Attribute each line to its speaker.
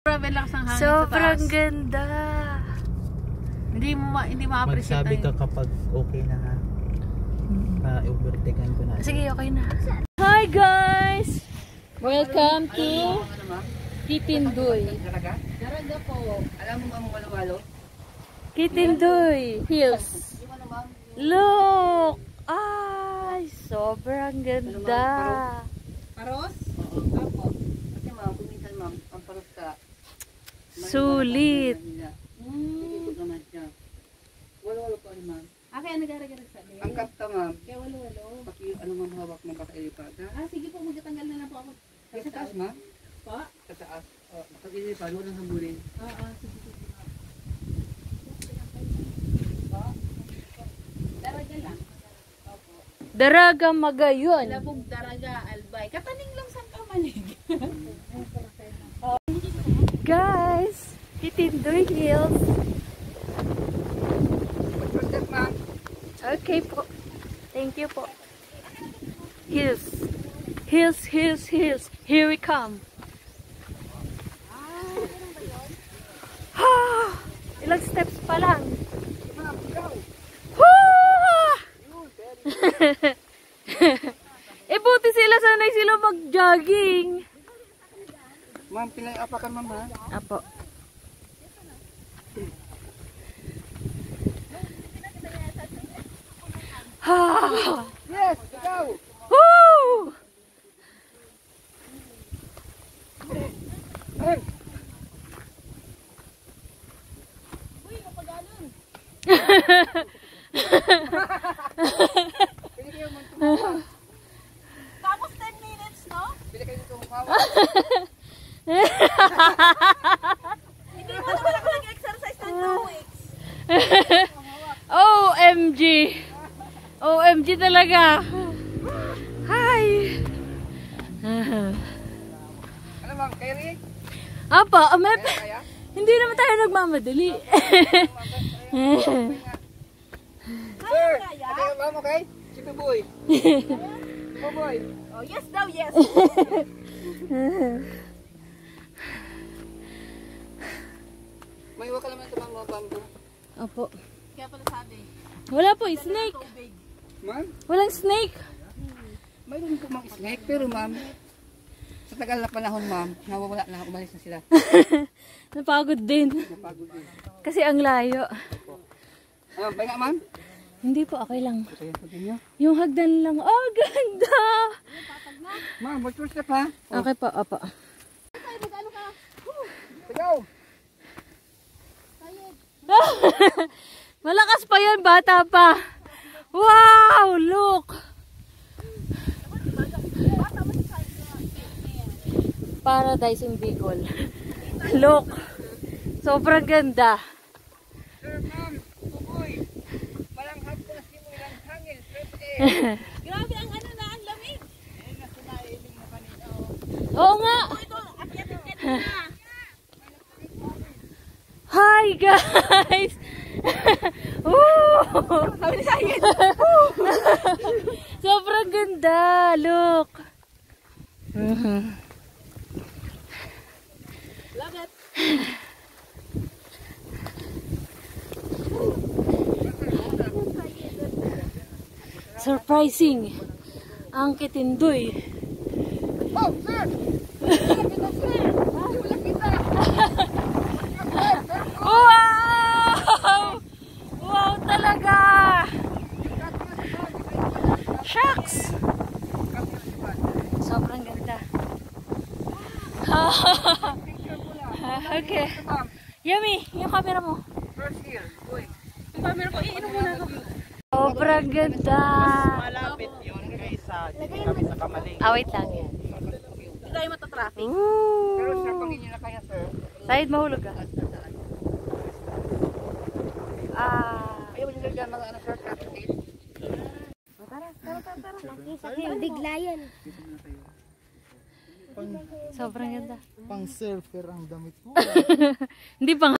Speaker 1: Grabe lang ang hangin sa
Speaker 2: Sobrang
Speaker 1: taas.
Speaker 2: ganda.
Speaker 1: Hindi mo ma hindi ma-appreciate
Speaker 3: Magsabi ka kapag okay na ha. Uh, overtaken ko na.
Speaker 2: Sige, okay na. Hi guys! Welcome to Kitindoy.
Speaker 1: Daraga po. Alam mo ma'am walo-walo?
Speaker 2: Kitindoy Hills. Look! Ay, sobrang ganda.
Speaker 1: Paros? Opo. Kasi ma'am, kuminsan ma'am, ang paros ka.
Speaker 2: Sulit.
Speaker 1: Walo-walo po rin ma'am.
Speaker 4: Ah, kaya nag-aragara sa amin.
Speaker 1: Ang kapta ma'am,
Speaker 4: Kaya walo-walo.
Speaker 1: paki ano ma'am hawak mo baka ilipad ha?
Speaker 4: Ah, sige po, magtatanggal na lang po ako.
Speaker 1: Sa taas ma'am?
Speaker 4: Pa?
Speaker 1: Sa taas. Oh, pag ilipad, huwag nang hambulin.
Speaker 4: Oo, ah, sige, sige. Daraga lang.
Speaker 2: Daraga Magayon.
Speaker 4: Labog daraga, albay. Kataning lang sa kamalig.
Speaker 2: Guys, Kitindoy Hills.
Speaker 1: First.
Speaker 2: Okay po. Thank you po. Hills. Hills, hills, hills. Here we come. Ilang steps pa lang. Eh buti sila sanay sila mag-jogging.
Speaker 1: Ma'am, pinag-apakan ma'am ha?
Speaker 2: Apo. Ha!
Speaker 1: Yes, ikaw!
Speaker 2: Woo!
Speaker 1: Pili kayo ma'am tumawa.
Speaker 4: Tapos 10 minutes, no?
Speaker 1: Pili kayo tumawa.
Speaker 4: Hindi mo naman ako nag-exercise ng 2 weeks.
Speaker 2: OMG! OMG talaga! Hi!
Speaker 1: Ano ma'am,
Speaker 2: amep,
Speaker 1: Kaya kaya?
Speaker 2: hindi naman tayo nagmamadali.
Speaker 1: Sir, okay ma'am, okay? Si Buboy. Buboy.
Speaker 4: Oh, yes daw, yes.
Speaker 1: May iwa ka naman ito ma'am, mga bamboo.
Speaker 2: Opo.
Speaker 4: Kaya pala sabi,
Speaker 2: Wala po, snake.
Speaker 1: Ma'am,
Speaker 2: Walang snake.
Speaker 1: mayroon po mga snake, pero ma'am, sa tagal na panahon ma'am, nawawala na, umalis na sila.
Speaker 2: Napagod din.
Speaker 1: Napagod din.
Speaker 2: Kasi ang layo.
Speaker 1: Ah, ba nga ma'am?
Speaker 2: Hindi po, okay lang. Yung hagdan lang. Oh, ganda!
Speaker 1: Ma'am, what's your step ha?
Speaker 2: Okay po, opo.
Speaker 1: Sigaw!
Speaker 2: Malakas pa yan, bata pa. Wow, look! Paradise in Bicol. Look! Sobrang ganda.
Speaker 1: Sir, ma'am, Buboy. Malanghap ko na simo ilang hangin, swerte.
Speaker 4: Grabe ang ano na, ang lamig.
Speaker 2: Oo nga!
Speaker 4: Ito, akyat yung kanina.
Speaker 2: Hi guys! Woo!
Speaker 4: Sabi ni Sayin.
Speaker 2: Sobrang ganda! Look! Mhm.
Speaker 4: Love it.
Speaker 2: Surprising! Ang kitindoy.
Speaker 1: Oh, sir!
Speaker 2: Wow! Wow talaga! Shucks! Sobrang ganda. okay.
Speaker 1: Ma'am,
Speaker 2: Yummy! Yung camera mo.
Speaker 1: first year, boy.
Speaker 4: Ang camera ko, iinom muna ako.
Speaker 2: Sobrang ganda!
Speaker 3: Malapit yun kaysa kami sa kamaling.
Speaker 2: Ah, wait lang.
Speaker 4: Hindi tayo matatraffic.
Speaker 1: Pero sir, pag hindi na kaya, sir,
Speaker 2: Sahid mahulog ka. Ah.
Speaker 1: ayaw nyo dyan mga ano, sir, traffic aid.
Speaker 5: Bigla yan.
Speaker 2: Sobrang ganda.
Speaker 3: Pang surfer ang damit mo.
Speaker 2: Hindi pa nga.